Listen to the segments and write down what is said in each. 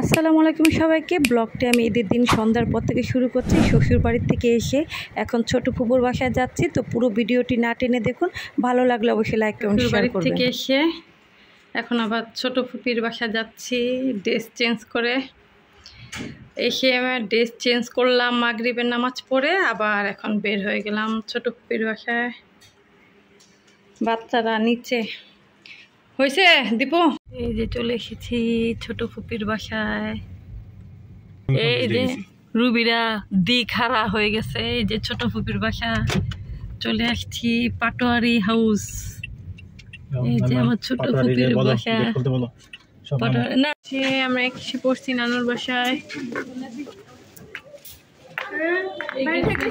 আসসালামু আলাইকুম সবাইকে। ব্লগটি আমি ঈদের দিন সন্ধ্যার পর থেকে শুরু করছি। শ্বশুর বাড়ির থেকে এসে এখন ছোট ফুপুর বাসায় যাচ্ছি। তো পুরো ভিডিওটি না টেনে দেখুন। ভালো লাগলে অবশ্যই লাইক কমেন্ট শেয়ার করবেন। থেকে এসে এখন আবার ছোট ফুপির বাসা যাচ্ছি ড্রেস চেঞ্জ করে। এসে আমার ড্রেস চেঞ্জ করলাম মাগরিবের নামাজ পড়ে আবার এখন বের হয়ে গেলাম ছোট ফুপির বাসায়। বাচ্চারা নিচে হয়েছে দীপু? এই যে চলে এসেছি ছোট ফুপির বাসায়। এই যে রুবিরা দিঘারা হয়ে গেছে এই যে ছোট ফুপির বাসা। চলে আসছি পাটোয়ারি হাউস। এই যে আমার ছোট ফুপির বাসা। পাটোয়ারি না সে আমরা পড়ছি নানুর বাসায়।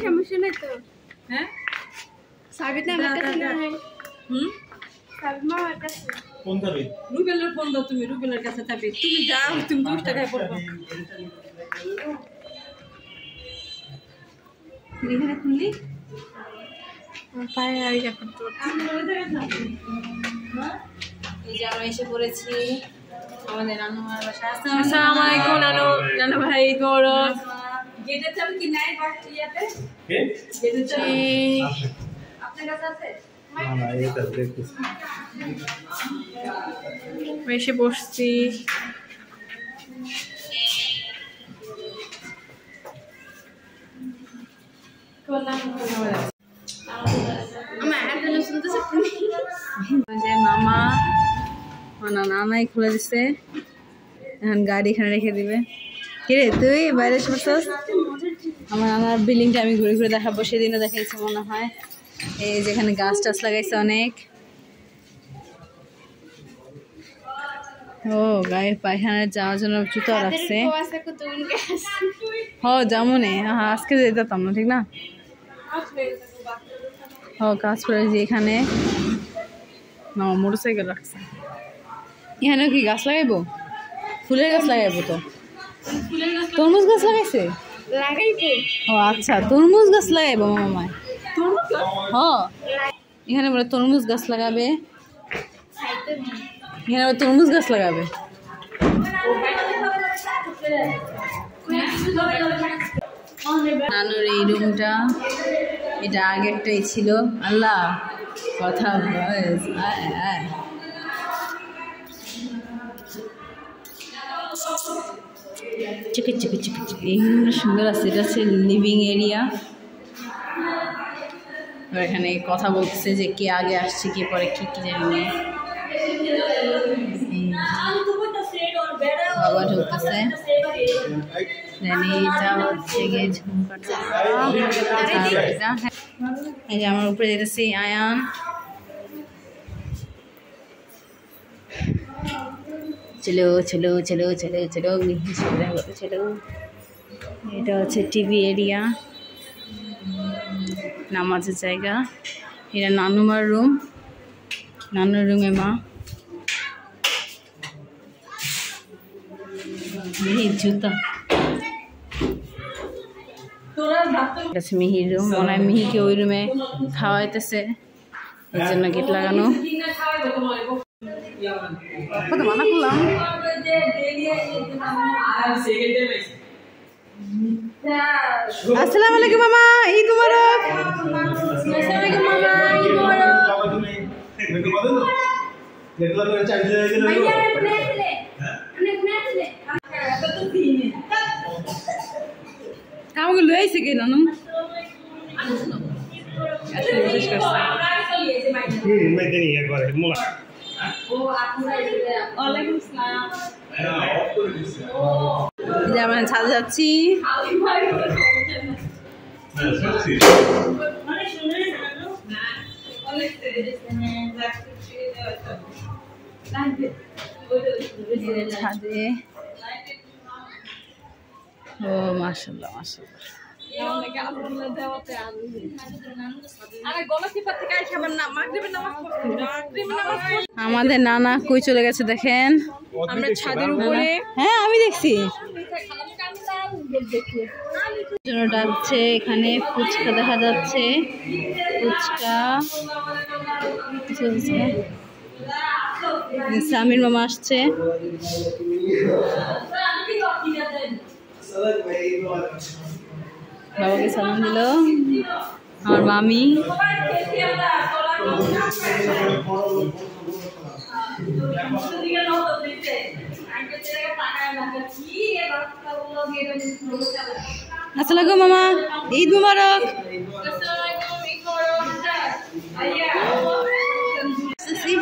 সমস্যা নেই তো? হ্যাঁ? সাবিত না হুম? সাবিত মা রুবেলের ফোন দাও তুমি রুবেলের কাছে থাকবে। তুমি যাও তুমি দশ টাকায় পড়বা। এখানে খুললি? পায়ে আর এখন তো। এই যে আমরা এসে পড়েছি। আমাদের নানু মার বাসায়। আসসালামু আলাইকুম নানু। নানু ভাই গৌর গেটের চাবি কি নাই বা ইয়াতে আপনার কাছে আছে? এসে বসছি। মামা না নানাই খুলে দিছে। এখন গাড়ি এখানে রেখে দিবে। কিরে তুই বাইরে শুনছস আমার নানার বিল্ডিংটা আমি ঘুরে ঘুরে দেখাবো, সেদিনও দেখাইছি মনে হয়। এই যেখানে গাছ টাছ লাগাইছে অনেক। ও গায়ে পায়খানায় যাওয়ার জন্য জুতো রাখছে। হ যেমনে আজকে যেতাম না ঠিক না? হ কাজ করে যে এখানে। না মোটর সাইকেল রাখছে। এখানেও কি গাছ লাগাইবো? ফুলের গাছ লাগাইবো তো? তরমুজ গাছ লাগাইছে? লাগাইবো। ও আচ্ছা তরমুজ গাছ লাগাইবো মামায়। হ। এখানে বলে তরমুজ গাছ লাগাবে। এখানে আবার তরমুজ গাছ লাগাবে। নানুর এই রুমটা, এটা আগেরটাই ছিল। আল্লাহ, কথা বয়স আয় আয়। চিকে চিকে চিকে এই রুমটা সুন্দর আছে, এটা হচ্ছে লিভিং এরিয়া এখানে কথা বলতেছে যে কে আগে আসছে কে পরে কি কি জানি না। বাবা ঢুকতেছে। Then হচ্ছে গিয়ে ঝুমকাটা এটা। এই যে আমার উপরে যেতেছি আয়ান। চলো চলো চলো চলো চলো চলো। এটা হচ্ছে টিভি এরিয়া। নামাজের জায়গা। এটা নানুমার রুম। নানুর রুমে মা। জুতা। হচ্ছে মিহির রুম। মনে হয় মিহিকে ওই রুমে খাওয়াইতেছে। এর জন্য গেট লাগানো। মানা করলাম আসসালামু আলাইকুম মামা ঈদ মুবারক। আসসালামু আলাইকুম মামা ঈদ মুবারক আমাকে লয়ে আইছে কে নানু আসলে ওয়ালাইকুম আসসালাম এই যে আমরা ছাদে যাচ্ছি। ছাদে। ও মাশাল্লাহ মাশাল্লাহ আমাদের নানা কই চলে গেছে দেখেন? আমরা ছাদের উপরে। হ্যাঁ আমি দেখছি। ডাকছে এখানে ফুচকা দেখা যাচ্ছে। ফুচকা সামির মামা আসছে। বাবাকে সালাম দিল। আমার মামি। আসসালামু মামা। ঈদ মুবারক।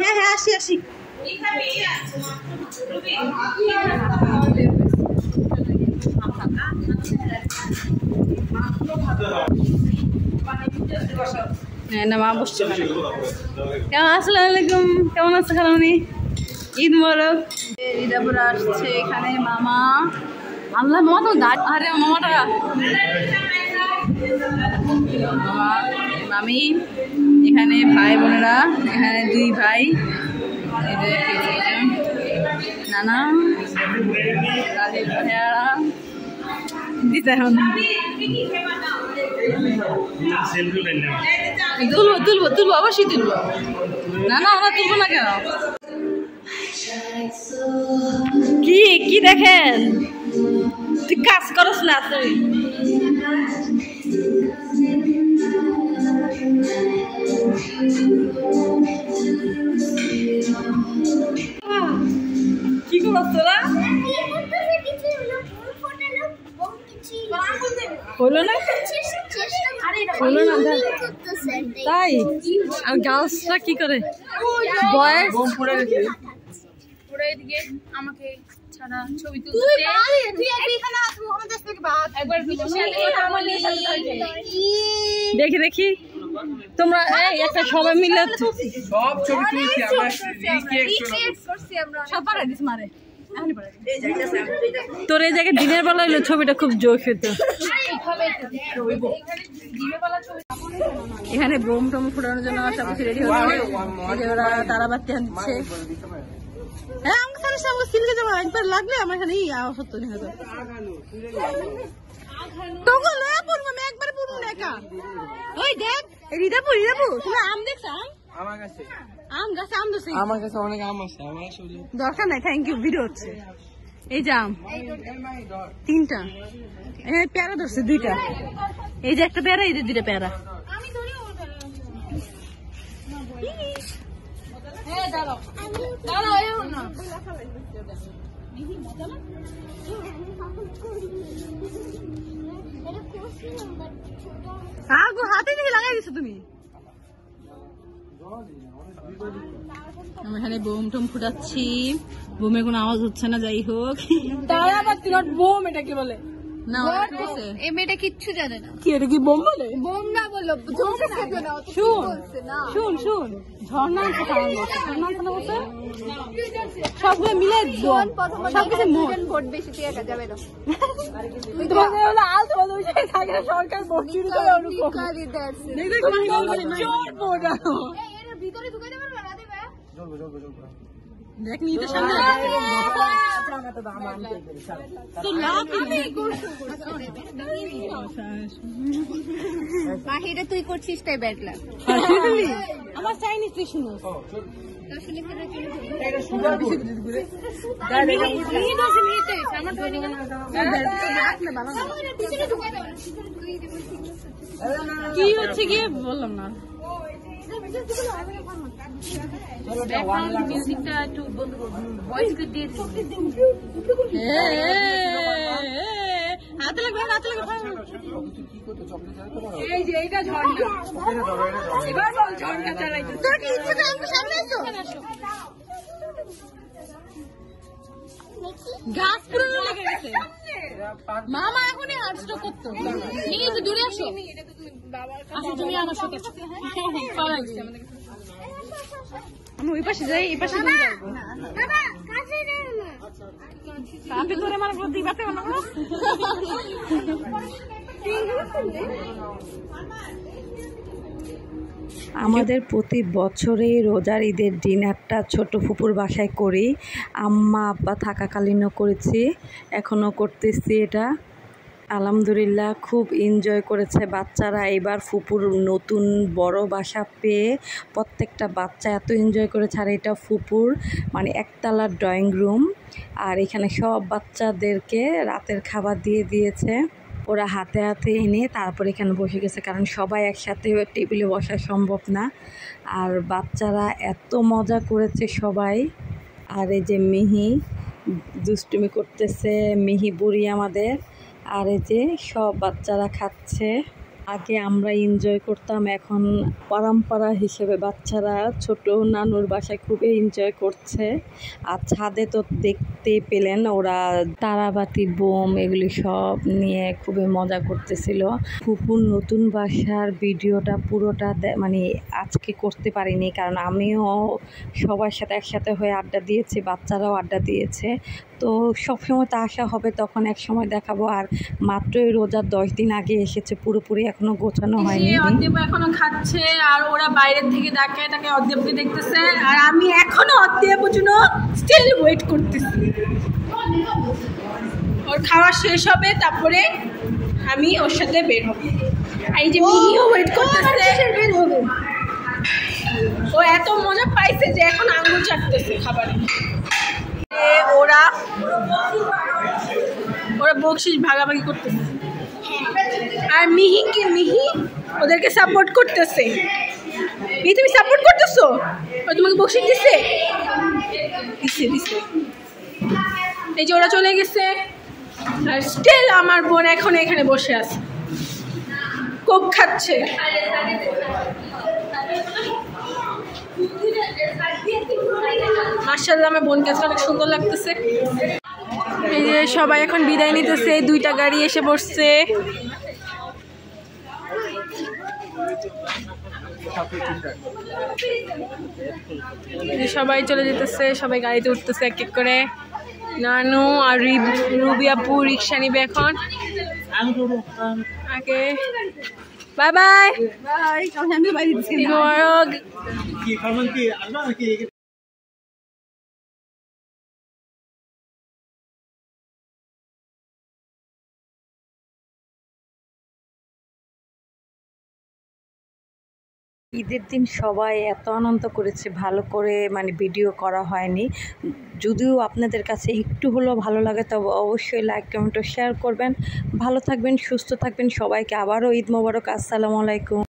হ্যাঁ হ্যাঁ আসি আসি। হ্যাঁ বসছে। কেমন আসসালামু আলাইকুম। কেমন খালামনি? ঈদ মোবারক। আসছে, এখানে মামা। মামা মামাটা। মামা মামি এখানে ভাই বোনেরা, এখানে দুই ভাই। নানা দিতে তুলবো তুলবো তুলবো, অবশ্যই তুলবো। না না আমরা তুলবো না কেন? কি কি দেখেন? তুই কাজ করস না তুই। কি করস তোরা? হলো না? হলো না তাই? আর গার্লসরা কি করে? বয়েস ওরা এদিকে আমাকে ছাড়া ছবি তুলতে দেখি দেখি। তোমরা এই একটা সবাই মিলে সব ছবি তুলছি আমরা সব দিস মারে। তোর এই জায়গায় দিনের বেলা হইলে ছবিটা খুব জোর হতো এখানে বোম টোম ফুটানোর জন্য সব কিছু রেডি হচ্ছে এই যে ওরা তারা বাতি দিচ্ছে হ্যাঁ আমাকে সিলকে যাব একবার লাগলে আমার এখানে এই আওয়াজ হতো না হয়তো তখন লয়া পড়ব আমি একবারে পড়ব না একা। ওই দেখ এই রিদাপু রিদাপু তুমি আম দেখছ আম? আমার কাছে। আম গাছে আম দোষে আমার কাছে অনেক আম আছে আমার দরকার নাই থ্যাংক ইউ ভিডিও হচ্ছে। এই যে আম। তিনটা। পেয়ারা ধরছে দুইটা। এই যে একটা প্যারা এই যে দুইটা পেয়ারা। আগো হাতে দিকে লাগাই দিছো তুমি। আমরা এখানে বোম টোম ফুটাচ্ছি। বোমের কোনো আওয়াজ হচ্ছে না যাই হোক। তারা আবার তোমার বোম এটাকে বলে। না ওরা ঠিক আছে। এই মেয়েটা কিচ্ছু জানে না। কি এটা কি বোম বলে? বোম না বলল জমে থাকবে না অত শুন শুন শুন। ঝর্ণার কথা আমার বলছে ঝর্ণার কথা সবগুলো মিলে বোম মোট। ভোট বেশি তুই যাবে না। তোমাদের হলো আল তোমাদের ওই থাকে সরকার ভোট চুরি করে ভিতরে ঢুকে না দেখ সামনে বাহিরে তুই করছিস তাই ব্যাড লাগ আমার চাইনিজ তুই শুনো কি হচ্ছে গিয়ে? বললাম না। মিউজিকটা একটু ভয়েস দিয়ে হাতে লাগবে হাতে লাগবে এই যে এইটা ঝর্ণা। এবার বল ঝর্ণা চালাইতে। তোর কি ইচ্ছে? তো সামনে এসো গাছ পুরো লেগে গেছে। মামা এখনই হার্ট স্ট্রোক করতো। নিয়ে একটু দূরে আসো। আসো তুমি আমার সাথে আমি ওই পাশে যাই এই পাশে যাই আমি ধরে আমার বুদ্ধি বাতে বানাবো আমাদের প্রতি বছরে রোজার ঈদের ডিনারটা ছোট ফুপুর বাসায় করি। আম্মা, আব্বা থাকাকালীনও করেছি, এখনও করতেছি এটা। আলহামদুলিল্লাহ খুব এনজয় করেছে বাচ্চারা। এবার ফুপুর নতুন বড় বাসা পেয়ে প্রত্যেকটা বাচ্চা এত এনজয় করেছে। আর এটা ফুপুর মানে একতলার ড্রয়িং রুম আর এখানে সব বাচ্চাদেরকে রাতের খাবার দিয়ে দিয়েছে। ওরা হাতে হাতে এনে তারপরে এখানে বসে গেছে। কারণ সবাই একসাথে টেবিলে বসা সম্ভব না। আর বাচ্চারা এত মজা করেছে সবাই। আর এই যে মিহি দুষ্টুমি করতেছে, মিহি বুড়ি আমাদের। আর এই যে সব বাচ্চারা খাচ্ছে। আগে আমরা এনজয় করতাম, এখন পরম্পরা হিসেবে বাচ্চারা ছোট নানুর বাসায় খুবই এনজয় করছে। আর ছাদে তো দেখতে পেলেন ওরা তারাবাতি বোম এগুলি সব নিয়ে খুবই মজা করতেছিল। ফুপুর নতুন বাসার ভিডিওটা পুরোটা মানে আজকে করতে পারিনি কারণ আমিও সবার সাথে একসাথে হয়ে আড্ডা দিয়েছি বাচ্চারাও আড্ডা দিয়েছে। তো সবসময় তো আশা হবে তখন এক সময় দেখাবো। আর মাত্রই রোজার দশ দিন আগে এসেছে পুরোপুরি এখনও গোছানো হয়নি। সে এখনও খাচ্ছে আর ওরা বাইরের থেকে ডাকে তাকে অর্ধেপকে দেখতেছে। আর আমি এখনও অর্ধেপ জন্য স্টিল ওয়েট করতেছি। ওর খাওয়া শেষ হবে তারপরে আমি ওর সাথে বের হব। আর এই যে মিহিও ওয়েট করতেছে। বের হবে? ও এত মজা পাইছে যে এখন আঙুল চাটতেছে খাবারে। ওরা ওরা বকশিস ভাগাভাগি করতেছে। আর মিহিকে মিহি ওদেরকে সাপোর্ট করতেছে। মিহি তুমি সাপোর্ট করতেছো? ও তোমাকে বকশিস দিছে? দিছে দিছে। এই যে ওরা চলে গেছে। আর স্টিল আমার বোন এখন এখানে বসে আছে। কোক খাচ্ছে। মার্শাল্লাহ আমার বোন কাছে অনেক সুন্দর লাগতেছে। এই যে সবাই এখন বিদায় নিতেছে দুইটা গাড়ি এসে বসছে। সবাই চলে যেতেছে, সবাই গাড়িতে উঠতেছে এক এক করে। নানু আর রুবিয়াপু আপু রিক্সা নিবে এখন। আগে। Bye bye. মোবারক ঈদের দিন সবাই এত আনন্দ করেছে, ভালো করে মানে ভিডিও করা হয়নি। যদিও আপনাদের কাছে একটু হলেও ভালো লাগে, তবে অবশ্যই লাইক কমেন্ট শেয়ার করবেন। ভালো থাকবেন, সুস্থ থাকবেন, সবাইকে আবারও ঈদ মোবারক, আসসালামু আলাইকুম।